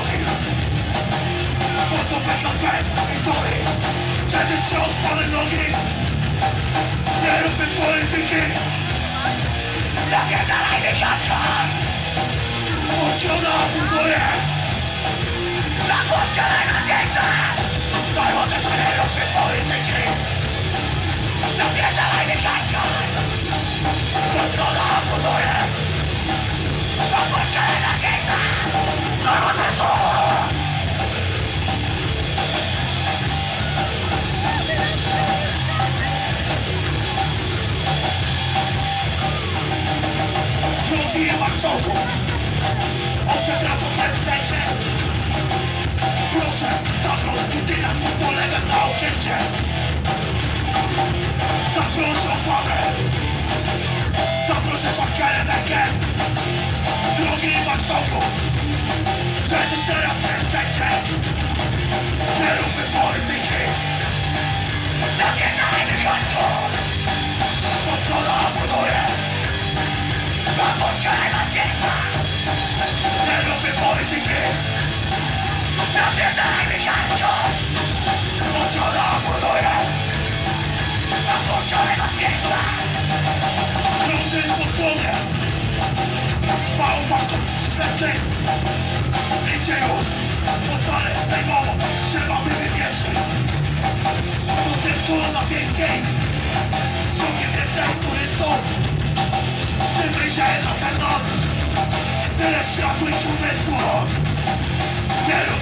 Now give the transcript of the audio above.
Rock. serce Idzie już Pozwolę z tego Trzeba by wywierzyć Tu zepsuło na piękniej Ciągiem jestem turystą Ty wyjdzie na ten nas Tyle światłych umysłów Wielu